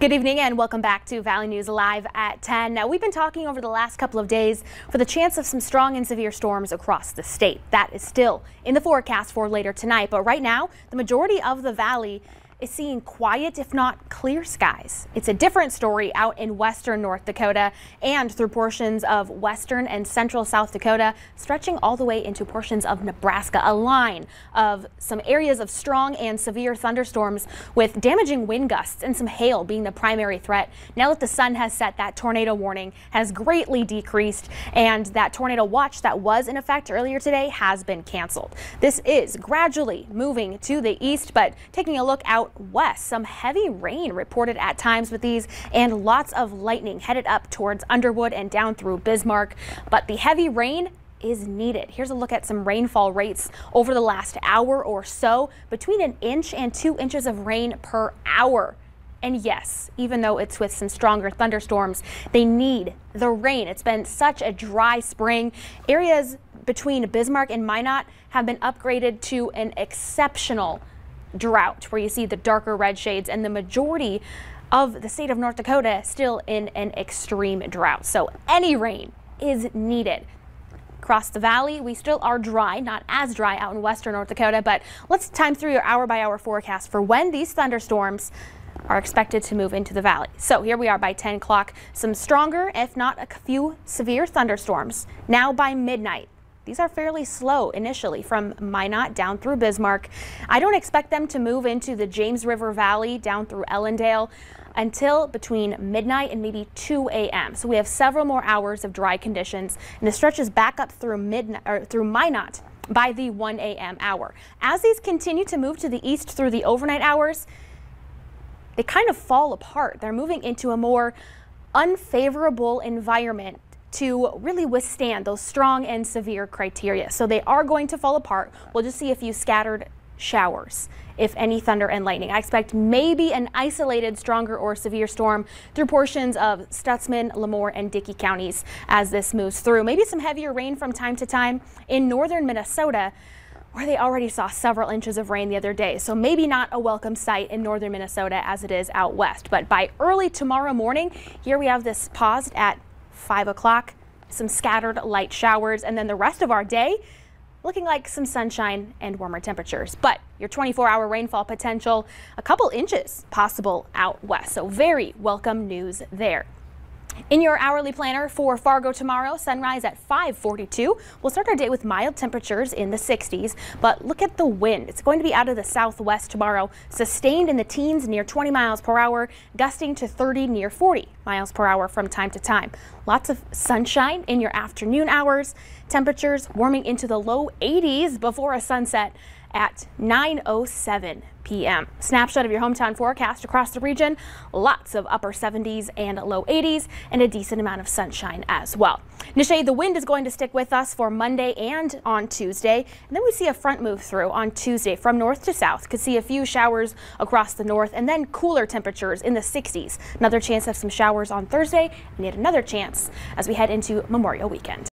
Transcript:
Good evening and welcome back to Valley News Live at 10. Now, we've been talking over the last couple of days for the chance of some strong and severe storms across the state. That is still in the forecast for later tonight, but right now, the majority of the valley is seeing quiet, if not clear skies. It's a different story out in western North Dakota and through portions of western and central South Dakota, stretching all the way into portions of Nebraska. A line of some areas of strong and severe thunderstorms with damaging wind gusts and some hail being the primary threat. Now that the sun has set, that tornado warning has greatly decreased and that tornado watch that was in effect earlier today has been canceled. This is gradually moving to the east, but taking a look out out west. Some heavy rain reported at times with these and lots of lightning headed up towards Underwood and down through Bismarck. But the heavy rain is needed. Here's a look at some rainfall rates over the last hour or so between an inch and two inches of rain per hour. And yes, even though it's with some stronger thunderstorms, they need the rain. It's been such a dry spring. Areas between Bismarck and Minot have been upgraded to an exceptional drought where you see the darker red shades and the majority of the state of North Dakota still in an extreme drought. So any rain is needed. Across the valley, we still are dry, not as dry out in western North Dakota, but let's time through your hour by hour forecast for when these thunderstorms are expected to move into the valley. So here we are by 10 o'clock, some stronger, if not a few severe thunderstorms. Now by midnight, these are fairly slow initially from Minot down through Bismarck. I don't expect them to move into the James River Valley down through Ellendale until between midnight and maybe 2 a.m. So we have several more hours of dry conditions and it stretches back up through midnight or through Minot by the 1 a.m. hour. As these continue to move to the east through the overnight hours, they kind of fall apart. They're moving into a more unfavorable environment to really withstand those strong and severe criteria. So they are going to fall apart. We'll just see a few scattered showers, if any thunder and lightning. I expect maybe an isolated stronger or severe storm through portions of Stutsman, LaMoure, and Dickey counties as this moves through. Maybe some heavier rain from time to time in northern Minnesota where they already saw several inches of rain the other day. So maybe not a welcome sight in northern Minnesota as it is out west. But by early tomorrow morning, here we have this paused at 5 o'clock, some scattered light showers, and then the rest of our day looking like some sunshine and warmer temperatures. But your 24 hour rainfall potential, a couple inches possible out west. So very welcome news there. In your hourly planner for Fargo tomorrow, sunrise at 542. We'll start our day with mild temperatures in the 60s, but look at the wind. It's going to be out of the southwest tomorrow, sustained in the teens near 20 miles per hour, gusting to 30 near 40 miles per hour from time to time. Lots of sunshine in your afternoon hours. Temperatures warming into the low 80s before a sunset at 9.07 p.m. Snapshot of your hometown forecast across the region. Lots of upper 70s and low 80s and a decent amount of sunshine as well. Nishay, the wind is going to stick with us for Monday and on Tuesday. And then we see a front move through on Tuesday from north to south. Could see a few showers across the north and then cooler temperatures in the 60s. Another chance of some showers on Thursday and yet another chance as we head into Memorial Weekend.